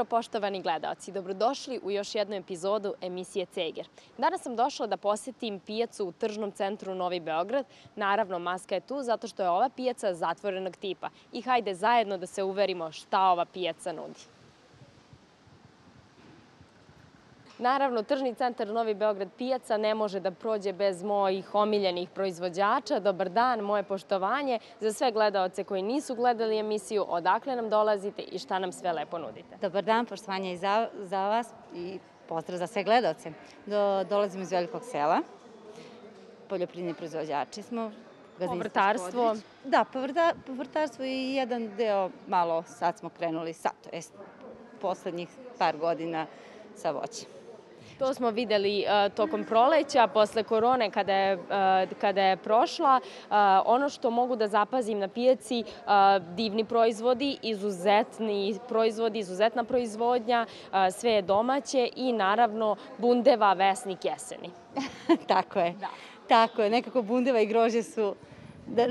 Jutro, poštovani gledalci. Dobrodošli u još jednu epizodu emisije Ceger. Danas sam došla da posetim pijacu u tržnom centru Novi Beograd. Naravno, maska je tu zato što je ova pijaca zatvorenog tipa. I hajde zajedno da se uverimo šta ova pijaca nudi. Naravno, tržni centar Novi Beograd pijaca ne može da prođe bez mojih omiljenih proizvođača. Dobar dan, moje poštovanje za sve gledaoce koji nisu gledali emisiju, odakle nam dolazite i šta nam sve lepo nudite. Dobar dan, poštovanje i za, za vas i pozdrav za sve gledaoce. Do, dolazimo iz Velikog sela, poljoprivredni proizvođači smo. Povrtarstvo. Da, povrta, povrtarstvo i jedan deo malo sad smo krenuli sad, to jest poslednjih par godina sa voćem. To smo videli uh, tokom proleća, posle korone kada je, uh, kada je prošla. Uh, ono što mogu da zapazim na pijaci, divni proizvodi, izuzetni proizvodi, izuzetna proizvodnja, sve je domaće i naravno bundeva, vesnik, jeseni. Tako je. Da. Tako je, nekako bundeva i grože su da,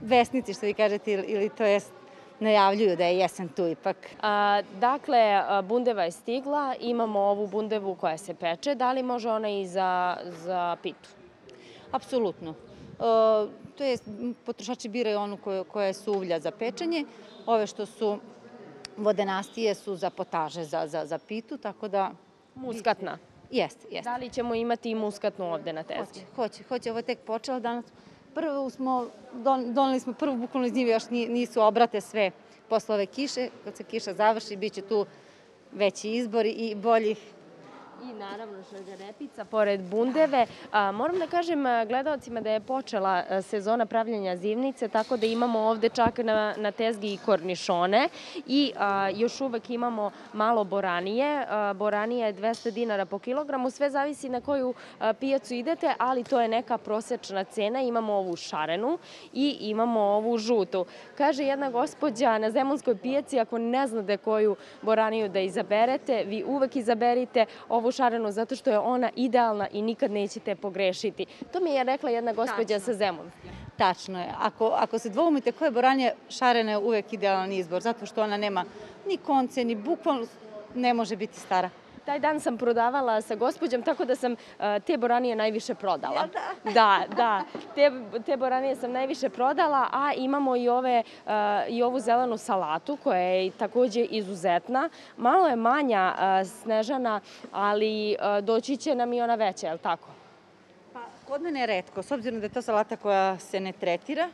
vesnici, što vi kažete, ili, ili to jest najavljuju da je jesen tu ipak. A, dakle, bundeva je stigla, imamo ovu bundevu koja se peče. Da li može ona i za, za pitu? Apsolutno. E, to je, potrošači biraju onu koja, koja je suvlja za pečenje. Ove što su vodenastije su za potaže, za, za, za pitu, tako da... Muskatna. Jeste, jeste. Da li ćemo imati i muskatnu ovde na tezgi? Hoće, hoće, hoće. Ovo je tek počelo danas prvo smo, doneli smo prvu bukvalno iz njive, još nisu obrate sve posle ove kiše. Kad se kiša završi, bit će tu veći izbor i boljih I naravno šargarepica pored bundeve. Moram da kažem gledalcima da je počela sezona pravljenja zivnice, tako da imamo ovde čak na, na tezgi i kornišone i još uvek imamo malo boranije. Boranija je 200 dinara po kilogramu, sve zavisi na koju pijacu idete, ali to je neka prosečna cena. Imamo ovu šarenu i imamo ovu žutu. Kaže jedna gospođa na Zemunskoj pijaci, ako ne znate koju boraniju da izaberete, vi uvek izaberite ovu šarenu zato što je ona idealna i nikad nećete pogrešiti. To mi je rekla jedna gospođa sa Zemunske. Tačno je. Ako, ako se dvoumite koje boranje, šarena je uvek idealan izbor, zato što ona nema ni konce, ni bukvalno ne može biti stara. Taj dan sam prodavala sa gospođom, tako da sam uh, te boranije najviše prodala. Ja, da? Da, da. Te, te boranije sam najviše prodala, a imamo i, ove, uh, i ovu zelenu salatu koja je takođe izuzetna. Malo je manja uh, snežana, ali doći će nam i ona veća, je li tako? Pa, kod mene je redko, s obzirom da je to salata koja se ne tretira,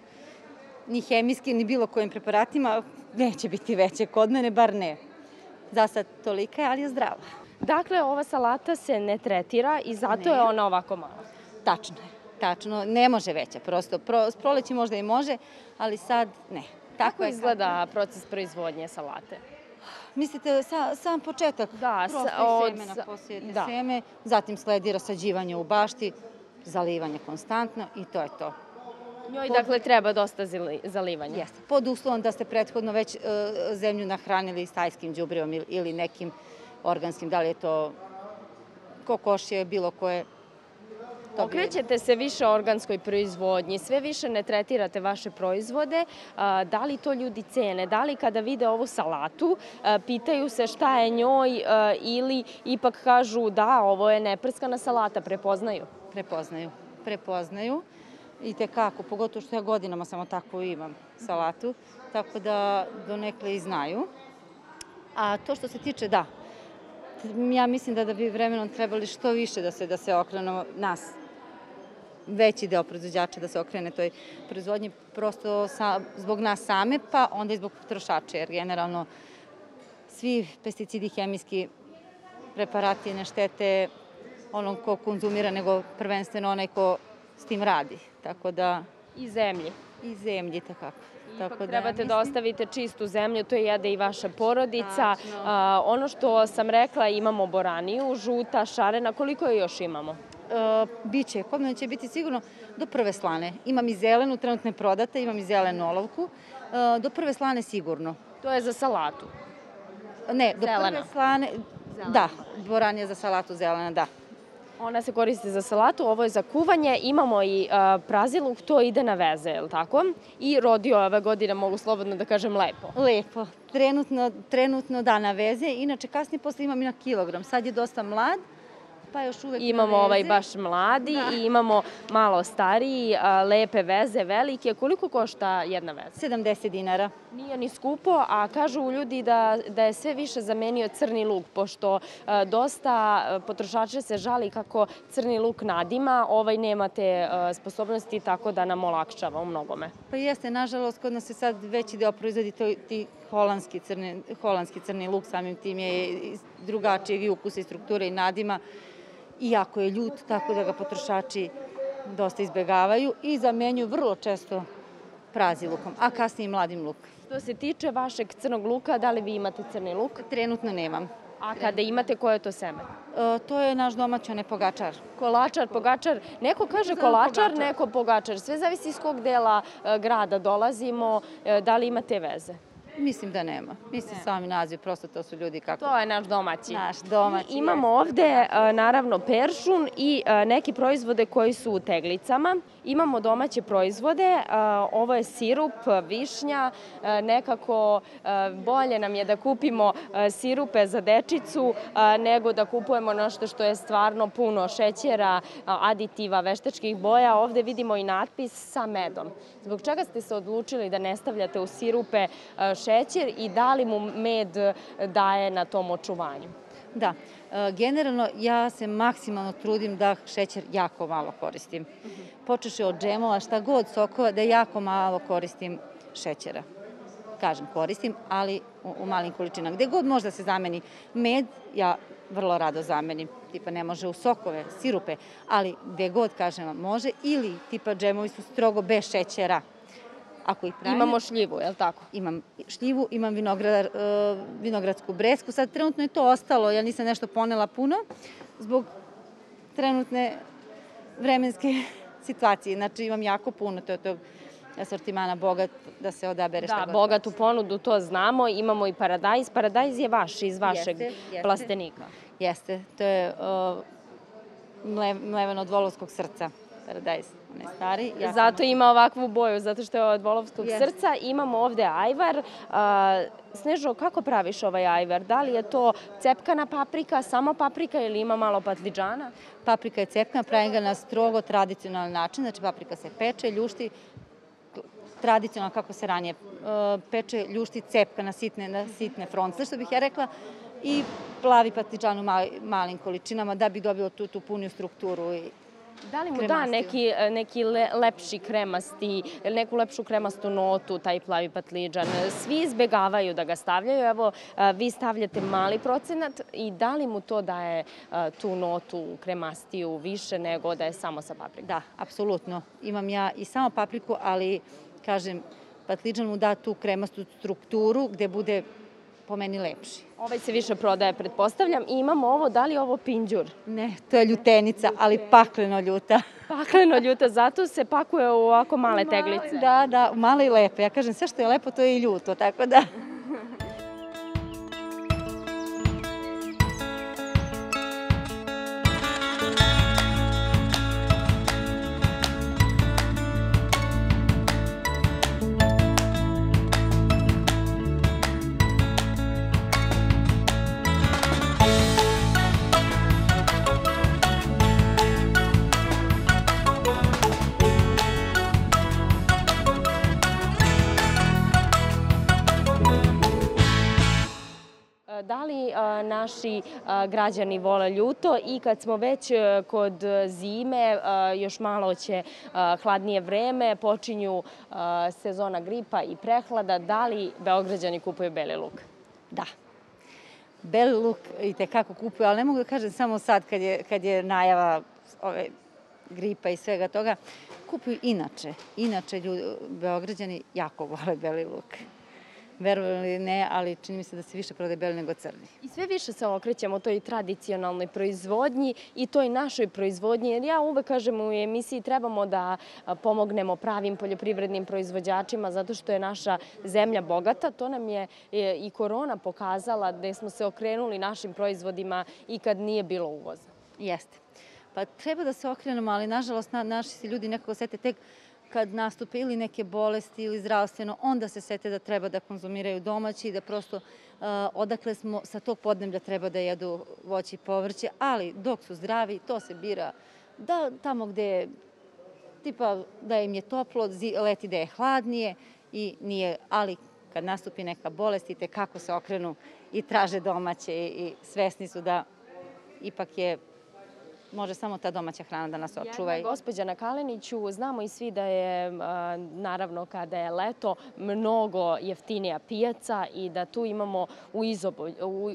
ni hemijski, ni bilo kojim preparatima, neće biti veće. Kod mene bar ne. Za sad tolika je, ali je zdrava. Dakle, ova salata se ne tretira i zato ne. je ona ovako mala. Tačno je. Tačno, ne može veća, prosto. Pro, s proleći možda i može, ali sad ne. Tako Kako izgleda proces proizvodnje salate? Mislite, sa, sam početak? Da, sa, od... semena, posijete da. seme, zatim sledi rasađivanje u bašti, zalivanje konstantno i to je to. Njoj, pod... dakle, treba dosta zalivanja. Jeste. Pod uslovom da ste prethodno već uh, zemlju nahranili stajskim džubrivom ili nekim organskim, da li je to kokošje, bilo koje Okrećete se više organskoj proizvodnji, sve više ne tretirate vaše proizvode. Da li to ljudi cene? Da li kada vide ovu salatu, pitaju se šta je njoj ili ipak kažu da, ovo je neprskana salata, prepoznaju? Prepoznaju, prepoznaju i tekako, pogotovo što ja godinama samo tako imam salatu, tako da donekle i znaju. A to što se tiče, da, ja mislim da da bi vremenom trebali što više da se da se okrenemo nas veći deo proizvođača da se okrene toj proizvodnji prosto sa, zbog nas same, pa onda i zbog potrošača, jer generalno svi pesticidi hemijski preparati ne štete onom ko konzumira, nego prvenstveno onaj ko s tim radi. Tako da... I zemlji. I zemlji, takako. Ipak Tako da, trebate da mislim... da ostavite čistu zemlju, to jede i vaša porodica. A, ono što sam rekla, imamo boraniju, žuta, šarena, koliko je još imamo? E, biće, mene će biti sigurno do prve slane. Imam i zelenu, trenutno je prodata, imam i zelenu olovku. E, do prve slane sigurno. To je za salatu? Ne, do zelena. prve slane, zelena. da, boranija za salatu zelena, da. Ona se koristi za salatu, ovo je za kuvanje. Imamo i a, praziluk, to ide na veze, je li tako? I rodio ove godine, mogu slobodno da kažem, lepo. Lepo. Trenutno, trenutno da na veze, inače kasnije posle imam i na kilogram. Sad je dosta mlad, pa još uvek Imamo veze. ovaj baš mladi Da. i imamo malo stariji, a, lepe veze, velike. Koliko košta jedna veza? 70 dinara. Nije ni skupo, a kažu ljudi da, da je sve više zamenio crni luk, pošto a, dosta a, potrošača se žali kako crni luk nadima, ovaj nema te sposobnosti, tako da nam olakšava u mnogome. Pa jeste, nažalost, kod nas se sad veći deo proizvodi to, ti holandski crni, holandski crni luk, samim tim je drugačijeg i ukusa i strukture i nadima. Iako je ljut, tako da ga potrošači dosta izbegavaju i zamenjuju vrlo često prazi lukom, a kasnije i mladim luk. Što se tiče vašeg crnog luka, da li vi imate crni luk? Trenutno nemam. A kada imate, koje je to seme? E, to je naš domaći, onaj pogačar. Kolačar, pogačar, neko kaže kolačar, pogačar. neko pogačar. Sve zavisi iz kog dela e, grada dolazimo, e, da li imate veze. Mislim da nema. Mislim sami naziv, prosto to su ljudi kako... To je naš domaći. Naš domaći, I imamo ovde e, naravno peršun i e, neke proizvode koji su u teglicama. Imamo domaće proizvode, e, ovo je sirup, višnja, nekako bolje nam je da kupimo sirupe za dečicu nego da kupujemo nešto što je stvarno puno šećera, aditiva, veštačkih boja. Ovde vidimo i natpis sa medom. Zbog čega ste se odlučili da ne stavljate u sirupe šećer i da li mu med e, daje na tom očuvanju? Da, e, generalno ja se maksimalno trudim da šećer jako malo koristim. Počeše od džemova, šta god sokova, da jako malo koristim šećera. Kažem, koristim, ali u, u malim količinama. Gde god može da se zameni med, ja vrlo rado zamenim. Tipa ne može u sokove, sirupe, ali gde god, kažem vam, može. Ili tipa džemovi su strogo bez šećera. Ako ih pravim, Imamo šljivu, je li tako? imam šljivu, imam vinogradar, e, vinogradsku bresku. Sad trenutno je to ostalo, ja nisam nešto ponela puno zbog trenutne vremenske situacije. Znači imam jako puno to, to asortimana bogat da se odabere šta Da, god. bogatu ponudu, to znamo. Imamo i paradajz. Paradajz je vaš, iz vašeg Jeste, jeste. plastenika. Jeste, to je uh, mle, mleven od volovskog srca, paradajz, onaj stari. Ja sam- Zato ima ovakvu boju, zato što je od volovskog srca. Imamo ovde ajvar. A, Snežo, kako praviš ovaj ajvar? Da li je to cepkana paprika, samo paprika ili ima malo patliđana? Paprika je cepkana, pravim ga na strogo tradicionalan način, znači paprika se peče, ljušti, tradicionalno kako se ranije e, peče, ljušti cepka na sitne, na sitne froncle, što bih ja rekla, i plavi patliđan u mali, malim količinama da bi dobilo tu, tu puniju strukturu. I, Da li mu da neki, neki le, lepši kremasti, neku lepšu kremastu notu, taj plavi patliđan? Svi izbegavaju da ga stavljaju. Evo, vi stavljate mali procenat i da li mu to daje tu notu kremastiju više nego da je samo sa paprikom? da, apsolutno. Imam ja i samo papriku, ali, kažem, patliđan mu da tu kremastu strukturu gde bude po meni lepši. Ovaj se više prodaje, pretpostavljam. I imamo ovo, da li je ovo pinđur? Ne, to je ljutenica, ali pakleno ljuta. Pakleno ljuta, zato se pakuje u ovako male teglice. Da, da, male i lepe. Ja kažem, sve što je lepo, to je i ljuto, tako da... naši a, građani vole ljuto i kad smo već e, kod zime, a, još malo će hladnije vreme, počinju sezona gripa i prehlada, da li Beograđani kupuju beli luk? Da. Beli luk i tekako kupuju, ali ne mogu da kažem samo sad kad je, kad je najava ove gripa i svega toga. Kupuju inače. Inače, ljudi, Beograđani jako vole beli luk. Verujem ili ne, ali čini mi se da se više prodaje beli nego crni. I sve više se okrećemo toj tradicionalnoj proizvodnji i toj našoj proizvodnji, jer ja uvek kažem u emisiji trebamo da pomognemo pravim poljoprivrednim proizvođačima zato što je naša zemlja bogata. To nam je e, i korona pokazala da smo se okrenuli našim proizvodima i kad nije bilo uvoza. Jeste. Pa treba da se okrenemo, ali nažalost na, naši se ljudi nekako sete tek kad nastupe ili neke bolesti ili zdravstveno, onda se sete da treba da konzumiraju domaći i da prosto uh, odakle smo sa tog podnemlja treba da jedu voće i povrće, ali dok su zdravi, to se bira da tamo gde je tipa da im je toplo, leti da je hladnije i nije, ali kad nastupi neka bolest i te kako se okrenu i traže domaće i svesni su da ipak je može samo ta domaća hrana da nas očuva. Jedna gospođa na Kaleniću, znamo i svi da je, naravno, kada je leto, mnogo jeftinija pijaca i da tu imamo u, izobolju, u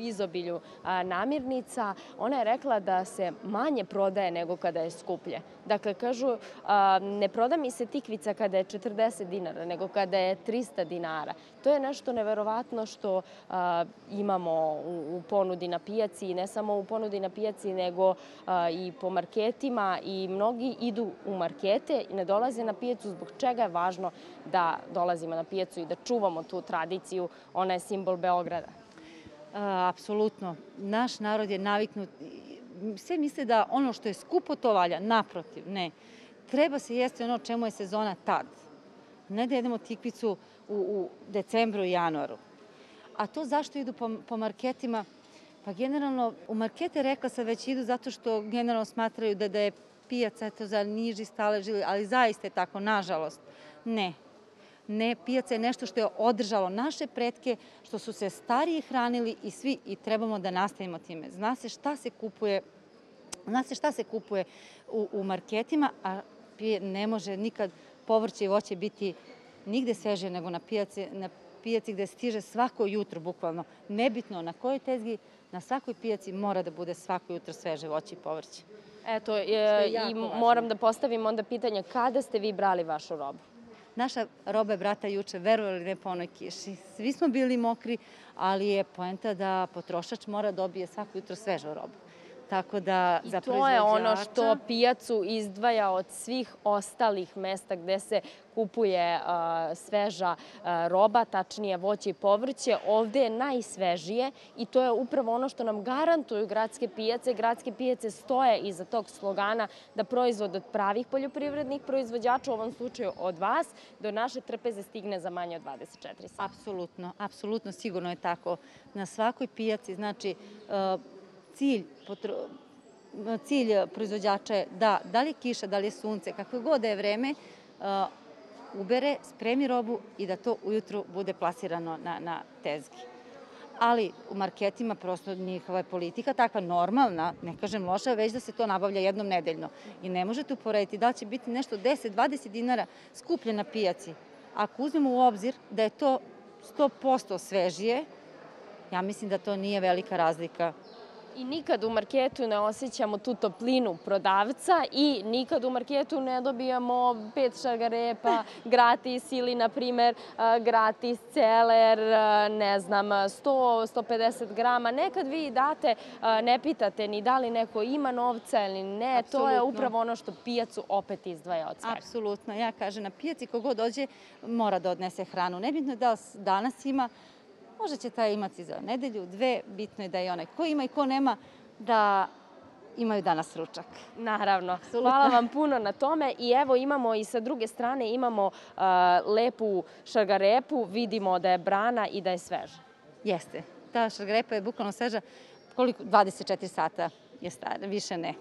izobilju namirnica, ona je rekla da se manje prodaje nego kada je skuplje. Dakle, kažu, ne proda mi se tikvica kada je 40 dinara, nego kada je 300 dinara. To je nešto neverovatno što imamo u ponudi na pijaci i ne samo u ponudi na pijaci, nego i po marketima i mnogi idu u markete i ne dolaze na pijacu zbog čega je važno da dolazimo na pijacu i da čuvamo tu tradiciju. Ona je simbol Beograda apsolutno. Naš narod je naviknut, sve misle da ono što je skupo to valja, naprotiv, ne. Treba se jesti ono čemu je sezona tad. Ne da jedemo tikvicu u, u decembru i januaru. A to zašto idu po, po marketima? Pa generalno, u markete rekla sam već idu zato što generalno smatraju da, da je pijac eto, za niži stalež, ali zaista je tako, nažalost. Ne, Ne, pijaca je nešto što je održalo naše pretke, što su se stariji hranili i svi i trebamo da nastavimo time. Zna se šta se kupuje Zna se šta se kupuje u, u marketima, a ne može nikad povrće i voće biti nigde sveže nego na pijaci, na pijaci gde stiže svako jutro, bukvalno. Nebitno na kojoj tezgi, na svakoj pijaci mora da bude svako jutro sveže voće i povrće. Eto, je, i moram da postavim onda pitanje kada ste vi brali vašu robu? Naša roba je brata juče, verovali ne po onoj kiši. Svi smo bili mokri, ali je poenta da potrošač mora dobije svako jutro svežu robu. Tako da I za to je ono što pijacu izdvaja od svih ostalih mesta gde se kupuje sveža roba, tačnije voće i povrće. Ovde je najsvežije i to je upravo ono što nam garantuju gradske pijace. Gradske pijace stoje iza tog slogana da proizvod od pravih poljoprivrednih proizvođača, u ovom slučaju od vas, do naše trpeze stigne za manje od 24 sata. Apsolutno, apsolutno, sigurno je tako. Na svakoj pijaci, znači, cilj, cilj proizvođača je da, da li kiša, da li je sunce, kakve god da je vreme, uh, ubere, spremi robu i da to ujutru bude plasirano na, na tezgi. Ali u marketima prosto njihova je politika takva normalna, ne kažem loša, već da se to nabavlja jednom nedeljno. I ne možete uporediti da će biti nešto 10-20 dinara skuplje na pijaci. Ako uzmemo u obzir da je to 100% svežije, ja mislim da to nije velika razlika I nikad u marketu ne osjećamo tu toplinu prodavca i nikad u marketu ne dobijamo pet šargarepa gratis ili, na primer, gratis celer, ne znam, 100-150 grama. Nekad vi date, ne pitate ni da li neko ima novca ili ne. Absolutno. To je upravo ono što pijacu opet izdvaja od svega. Apsolutno. Ja kažem, na pijaci kogod dođe mora da odnese hranu. Nebitno da danas ima Možda će taj imati za nedelju, dve, bitno je da je onaj ko ima i ko nema, da imaju danas ručak. Naravno. Absolutno. Hvala vam puno na tome i evo imamo i sa druge strane imamo uh, lepu šargarepu, vidimo da je brana i da je sveža. Jeste. Ta šargarepa je bukvalno sveža koliko 24 sata je stara, više ne.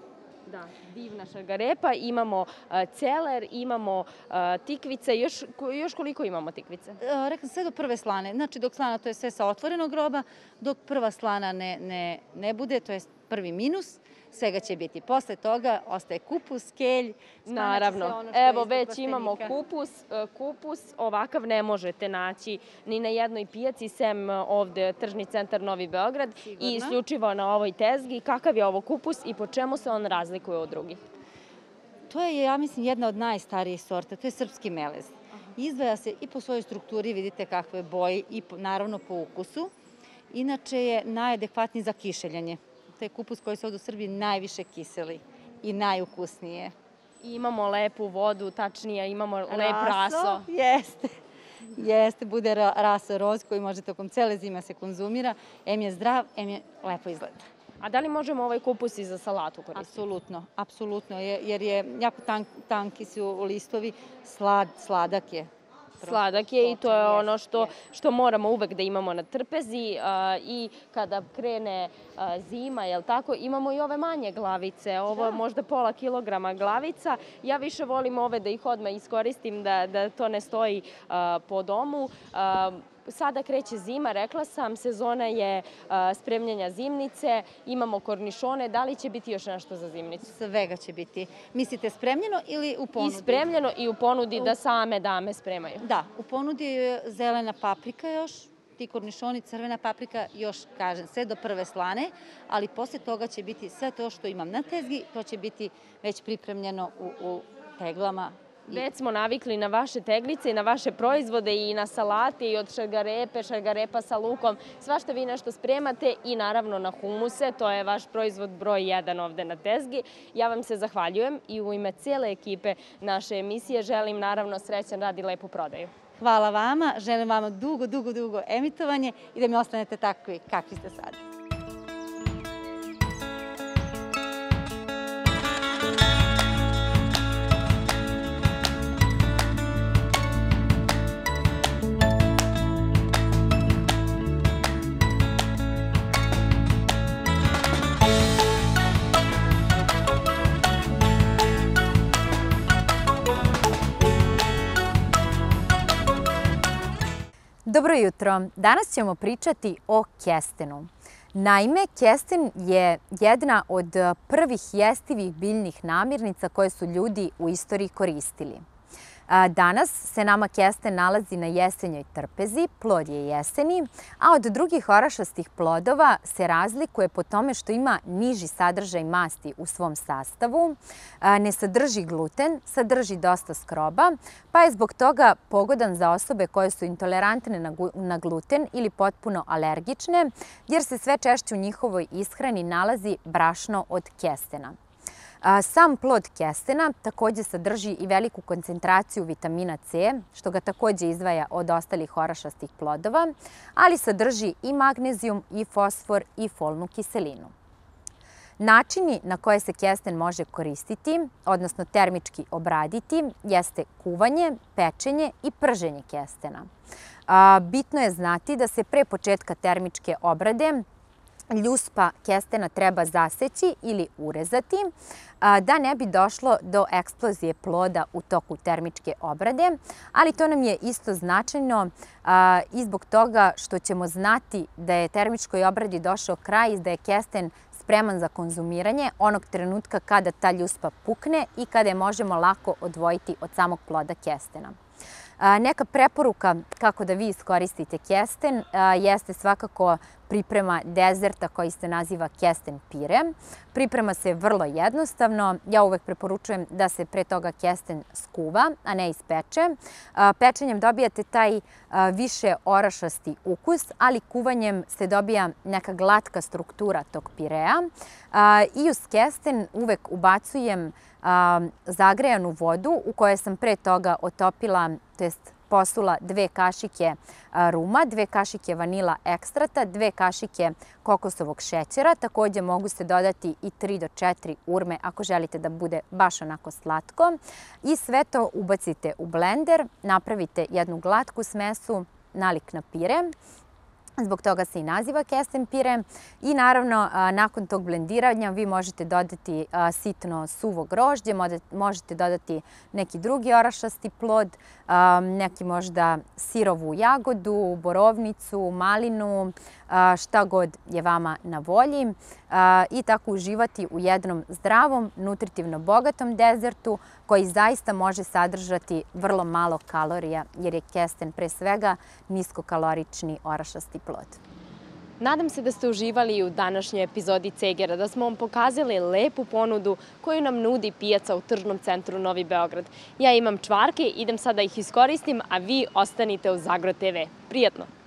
Da, divna šargarepa, imamo uh, celer, imamo uh, tikvice, još, još koliko imamo tikvice? Uh, rekla sve do prve slane, znači dok slana to je sve sa otvorenog groba, dok prva slana ne, ne, ne bude, to je prvi minus, svega će biti. Posle toga ostaje kupus, kelj. Naravno. Evo, već imamo kupus. E, kupus ovakav ne možete naći ni na jednoj pijaci, sem ovde tržni centar Novi Beograd Sigurno. i isključivo na ovoj tezgi. Kakav je ovo kupus i po čemu se on razlikuje od drugih? To je, ja mislim, jedna od najstarijih sorta. To je srpski melez. Izdvaja se i po svojoj strukturi, vidite kakve boje, i po, naravno po ukusu. Inače je najadekvatniji za kišeljanje to je kupus koji se ovde u Srbiji najviše kiseli i najukusnije. I imamo lepu vodu, tačnije imamo lep raso. raso. Jeste. Jeste, bude raso roz koji može tokom cele zime se konzumira. Em je zdrav, em je lepo izgleda. A da li možemo ovaj kupus i za salatu koristiti? Apsolutno, apsolutno, je- jer je jako tank, tanki su listovi, slad, sladak je. Sladak je i to je ono što, što moramo uvek da imamo na trpezi i kada krene zima, jel tako, imamo i ove manje glavice, ovo je Da. možda pola kilograma glavica. Ja više volim ove da ih odmah iskoristim, da, da to ne stoji po domu. Sada kreće zima, rekla sam, sezona je a, spremljanja zimnice, imamo kornišone, da li će biti još nešto za zimnicu? Svega će biti. Mislite spremljeno ili u I ponudi? spremljeno i u ponudi da same dame spremaju. Da, u ponudi je zelena paprika još, ti kornišoni, crvena paprika, još kažem, sve do prve slane, ali posle toga će biti sve to što imam na tezgi, to će biti već pripremljeno u, u teglama. Već smo navikli na vaše teglice i na vaše proizvode i na salate i od šargarepe, šargarepa sa lukom. Svašta vi nešto spremate i naravno na humuse, to je vaš proizvod broj 1 ovde na tezgi. Ja vam se zahvaljujem i u ime cijele ekipe naše emisije želim naravno srećan rad i lepu prodaju. Hvala vama, želim vama dugo, dugo, dugo emitovanje i da mi ostanete takvi kakvi ste sad. Dobro jutro. Danas ćemo pričati o kestenu. Naime, kesten je jedna od prvih jestivih biljnih namirnica koje su ljudi u istoriji koristili. Danas se nama kesten nalazi na jesenjoj trpezi, plod je jeseni, a od drugih orašastih plodova se razlikuje po tome što ima niži sadržaj masti u svom sastavu, ne sadrži gluten, sadrži dosta skroba, pa je zbog toga pogodan za osobe koje su intolerantne na gluten ili potpuno alergične, jer se sve češće u njihovoj ishrani nalazi brašno od kestena. Sam plod kestena takođe sadrži i veliku koncentraciju vitamina C, što ga takođe izdvaja od ostalih orašastih plodova, ali sadrži i magnezijum, i fosfor, i folnu kiselinu. Načini na koje se kesten može koristiti, odnosno termički obraditi, jeste kuvanje, pečenje i prženje kestena. Bitno je znati da se pre početka termičke obrade ljuspa kestena treba zaseći ili urezati da ne bi došlo do eksplozije ploda u toku termičke obrade, ali to nam je isto značajno i zbog toga što ćemo znati da je termičkoj obradi došao kraj i da je kesten spreman za konzumiranje onog trenutka kada ta ljuspa pukne i kada je možemo lako odvojiti od samog ploda kestena. Neka preporuka kako da vi iskoristite kesten jeste svakako priprema dezerta koji se naziva kesten pire. Priprema se vrlo jednostavno. Ja uvek preporučujem da se pre toga kesten skuva, a ne ispeče. Pečenjem dobijate taj više orašasti ukus, ali kuvanjem se dobija neka glatka struktura tog pirea. I uz kesten uvek ubacujem zagrejanu vodu u kojoj sam pre toga otopila, to jest posula dve kašike ruma, dve kašike vanila ekstrata, dve kašike kokosovog šećera. Takođe mogu se dodati i 3 do 4 urme ako želite da bude baš onako slatko. I sve to ubacite u blender, napravite jednu glatku smesu, nalik na pire. Zbog toga se i naziva kesten pire. I naravno nakon tog blendiranja vi možete dodati sitno suvo grožđe, možete dodati neki drugi orašasti plod, neki možda sirovu jagodu, borovnicu, malinu, šta god je vama na volji i tako uživati u jednom zdravom, nutritivno bogatom dezertu koji zaista može sadržati vrlo malo kalorija jer je kesten pre svega niskokalorični orašasti plod. Nadam se da ste uživali u današnjoj epizodi Cegera, da smo vam pokazali lepu ponudu koju nam nudi pijaca u tržnom centru Novi Beograd. Ja imam čvarke, idem sada da ih iskoristim, a vi ostanite u Zagro TV. Prijetno!